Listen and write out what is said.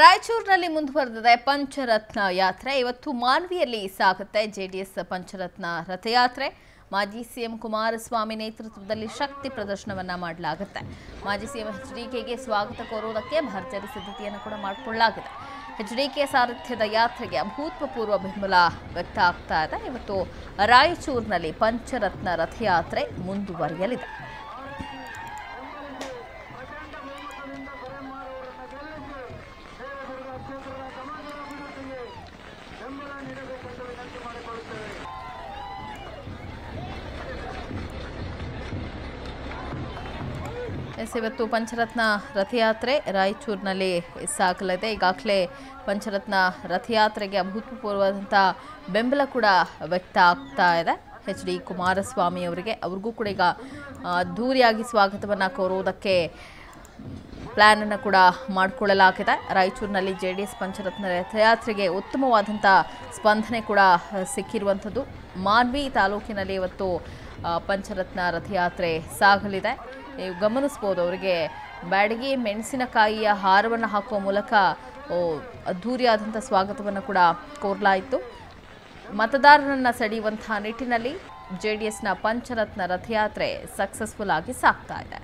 ರಾಯಚೂರಿನಲ್ಲಿ ಮುಂದುವರೆದಿದೆ ಪಂಚರತ್ನ ಯಾತ್ರೆ. ಇವತ್ತು ಮಾನ್ವಿಯಲ್ಲಿ ಸಾಗುತ್ತೆ ಜೆಡಿಎಸ್ ಪಂಚರತ್ನ ರಥಯಾತ್ರೆ. ಮಾಜಿ ಸಿಎಂ ಕುಮಾರಸ್ವಾಮಿ ನೇತೃತ್ವದಲ್ಲಿ ಶಕ್ತಿ ಪ್ರದರ್ಶನವನ್ನ ಮಾಡಲಾಗುತ್ತೆ. ಮಾಜಿ ಸಿಎಂ ಎಚ್ಡಿಕೆಗೆ ಸ್ವಾಗತ ಕೋರುವುದಕ್ಕೆ ಭರ್ಜರಿ ಸಿದ್ಧತೆಯನ್ನು ಕೂಡ ಮಾಡಿಕೊಳ್ಳಲಾಗಿದೆ. ಎಚ್ಡಿಕೆ ಸಾರಥ್ಯದ ಯಾತ್ರೆಗೆ ಅಭೂತಪೂರ್ವ ಬೆಂಬಲ ವ್ಯಕ್ತ ಆಗ್ತಾ ಇದೆ. ಇವತ್ತು ರಾಯಚೂರಿನಲ್ಲಿ ಪಂಚರತ್ನ ರಥಯಾತ್ರೆ ಮುಂದುವರಿಯಲಿದೆ. ಎಸ್, ಇವತ್ತು ಪಂಚರತ್ನ ರಥಯಾತ್ರೆ ರಾಯಚೂರಿನಲ್ಲಿ ಸಾಗಲಿದೆ. ಈಗಾಗಲೇ ಪಂಚರತ್ನ ರಥಯಾತ್ರೆಗೆ ಅಭೂತಪೂರ್ವವಾದಂಥ ಬೆಂಬಲ ಕೂಡ ವ್ಯಕ್ತ ಆಗ್ತಾ ಇದೆ. ಎಚ್ ಡಿ ಕುಮಾರಸ್ವಾಮಿ ಅವರಿಗೆ ಅವ್ರಿಗೂ ಕೂಡ ಈಗ ಅದ್ದೂರಿಯಾಗಿ ಸ್ವಾಗತವನ್ನು ಕೋರುವುದಕ್ಕೆ ಪ್ಲ್ಯಾನನ್ನು ಕೂಡ ಮಾಡಿಕೊಳ್ಳಲಾಗಿದೆ. ರಾಯಚೂರಿನಲ್ಲಿ ಜೆ ಡಿ ಎಸ್ ಪಂಚರತ್ನ ರಥಯಾತ್ರೆಗೆ ಉತ್ತಮವಾದಂಥ ಸ್ಪಂದನೆ ಕೂಡ ಸಿಕ್ಕಿರುವಂಥದ್ದು. ಮಾನ್ವಿ ತಾಲೂಕಿನಲ್ಲಿ ಇವತ್ತು ಪಂಚರತ್ನ ರಥಯಾತ್ರೆ ಸಾಗಲಿದೆ. ನೀವು ಗಮನಿಸ್ಬೋದು. ಅವರಿಗೆ ಬ್ಯಾಡಗಿ ಮೆಣಸಿನಕಾಯಿಯ ಹಾರವನ್ನು ಹಾಕುವ ಮೂಲಕ ಅದ್ಧೂರಿಯಾದಂಥ ಸ್ವಾಗತವನ್ನು ಕೂಡ ಕೋರಲಾಯಿತು. ಮತದಾರರನ್ನು ಸೆಳೆಯುವಂತಹ ನಿಟ್ಟಿನಲ್ಲಿ ಜೆ ಡಿ ಎಸ್ನ ಪಂಚರತ್ನ ರಥಯಾತ್ರೆ ಸಕ್ಸಸ್ಫುಲ್ ಆಗಿ ಸಾಗ್ತಾ ಇದೆ.